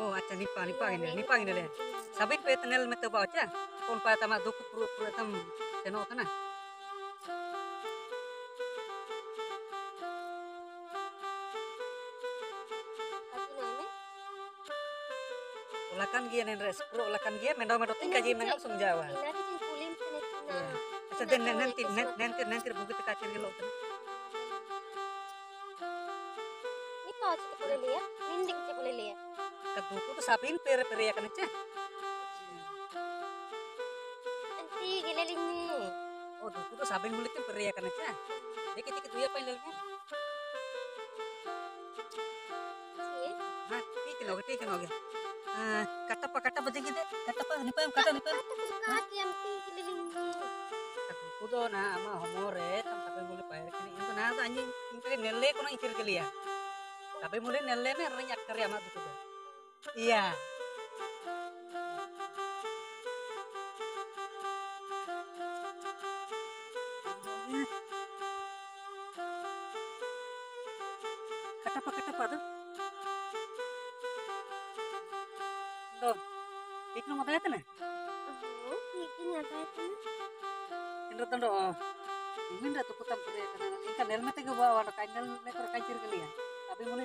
Oh, acha nipa nipa gini, nipa gini le. Sabit pe tenel me teba acha. Kon pa tama duku puru puru tam teno tana. Tapi nene, Ulakan gia nen res, puru ulakan gia mendo mendo tingka jim nang sum Jawa. Acha den nen nen nanti nanti buku tika ciri lo tana. Ni pa chiti kule liya, kule liya. Ka duku tu sabin per per ya kan acha. Anti gililing ni. Oh, duku tu sabin mulit per ya kan acha. Dikit dikit duya pa ilagnya. Si, Ha, tikin oge tikin oge. Ah, kata pa kata dingin de? Kata pa nipa kata nipa. ata ko suka hati anti gililing ni. kudo na ama homore tam tapi mulai bayar kini itu na tuh anjing ingkir nelle kono ingkir kali ya tapi mulai nelle nih renyak karya ama tuh kudo iya kata apa kata apa tuh Tuh, ikut mau tanya tuh Oh, itu. Indro tondo oh. Ingka nel mete go bawa kain nel le kor kancir kali ya. Tapi mulai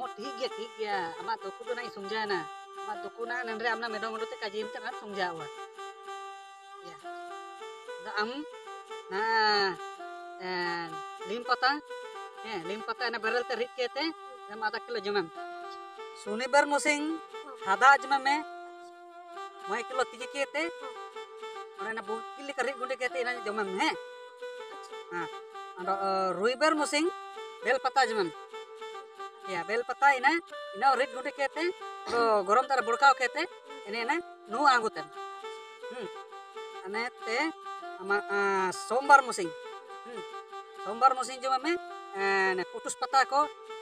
મોટી ગયા ઠીક ગયા આમાં તો કુટું નહીં સમજાના આમાં તો કુના નંદરે આમના મેડો મેડો તે કાજી એમ તે ના સમજાવા આમ હા લીમ પતા હે લીમ પતા અને બરલ તે રીત કેતે જમ આધા કિલો જમમ સોનેબર મોસિંગ હાદા જમમે મોય કિલો તીજી કેતે અને ના બહુ કિલી કરી ગુંડે કેતે એના જમમ હે હા અને રોઈબર મોસિંગ બેલ પતા જમમ या बेल पत्ता इना इना रिट गुंडे कहते हैं तो गरम तार बुड़काव कहते हैं, इन्हें ना नु आंगुतन हम्म अने ते सोमवार मुसिंग हम्म सोमवार मुसिंग जमन में कुटुस पत्ता को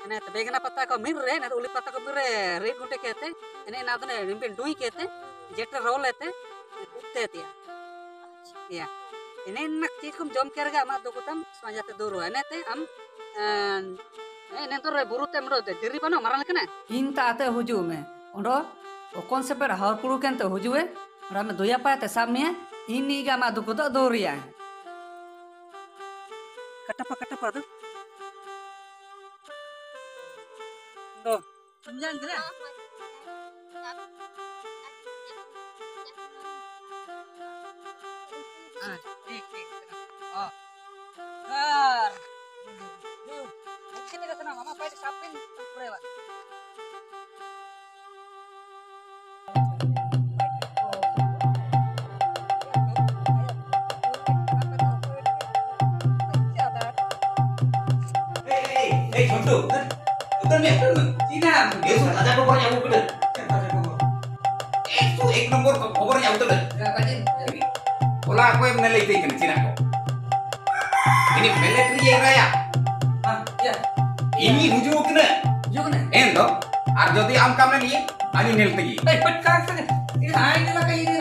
ने ते बेगना पत्ता को मिर रे ने उली पत्ता को मिर रे रिट गुंडे कहते हैं, इन्हें ना तो ने डुई कहते हैं जेटर रोल लेते हैं Iya. Ini enak sih kum jom kira gak mak dokutam semuanya te duru. Ini te am eh ini tuh buru te mero diri pano marang kena. ᱤᱧ ᱛᱟ ᱟᱛᱮ ᱦᱩᱡᱩᱜ ᱢᱮ ᱚᱸᱰᱚ ᱚᱠᱚᱱ ᱥᱮᱯᱮᱨ ᱦᱚᱲ ᱠᱩᱲᱩ ᱠᱮᱱ ᱛᱮ ᱦᱩᱡᱩᱜ ᱮ ᱚᱸᱰᱟ ᱢᱮ ᱫᱚᱭᱟ ᱯᱟᱭ ᱛᱮ ᱥᱟᱵ ᱢᱮᱭᱟ ᱤᱧ ᱱᱤᱜᱟ ᱢᱟ ᱫᱩᱠᱩ ᱫᱚ ᱫᱚᱨᱤᱭᱟ Katapa katapa tuh. Do. Samjang kira. eh contoh kan betul nih betul Cina itu ada nomornya aku bener itu ek nomor nomornya betul ya pola aku yang meneliti kan Cina kok ini military yang raya ah ya ini hujung kena hujung kena endo ar am kamne ni ani eh pat kaak sagan ini hai nila